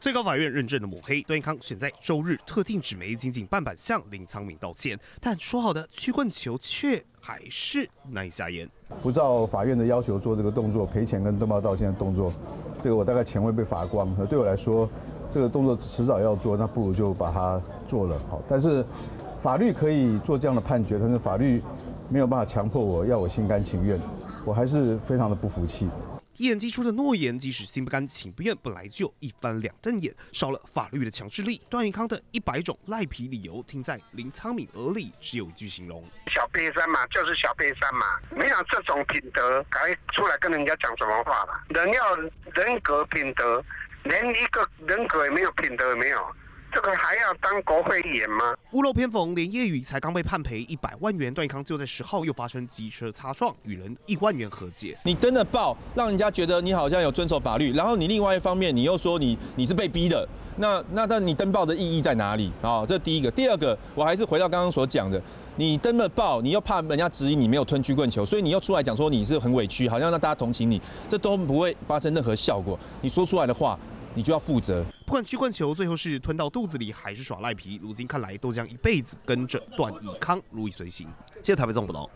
最高法院认证的抹黑，段康选在周日特定纸媒仅仅半版向林苍明道歉，但说好的曲棍球却还是难以下咽。不照法院的要求做这个动作，赔钱跟登报道歉的动作，这个我大概钱会被罚光。对我来说，这个动作迟早要做，那不如就把它做了好。但是法律可以做这样的判决，但是法律没有办法强迫我要我心甘情愿，我还是非常的不服气。一言既出的诺言，即使心不甘情不愿，本来就一翻两瞪眼，少了法律的强制力。段永康的一百种赖皮理由，听在林苍敏耳里，只有一句形容：小瘪三嘛，就是小瘪三嘛。没有这种品德，该出来跟人家讲什么话了？人要人格品德，连一个人格也没有，品德也没有。这个还要当国会议员吗？屋漏偏逢连夜雨，才刚被判赔一百万元，段永康就在十号又发生机车擦撞，与人一万元和解。你登了报，让人家觉得你好像有遵守法律，然后你另外一方面你又说你你是被逼的，那那那你登报的意义在哪里啊？这第一个，第二个，我还是回到刚刚所讲的，你登了报，你又怕人家质疑你没有吞曲棍球，所以你又出来讲说你是很委屈，好像让大家同情你，这都不会发生任何效果。你说出来的话。你就要负责。不管曲棍球最后是吞到肚子里，还是耍赖皮，如今看来都将一辈子跟着段奕康如影随形。谢谢台北中报道。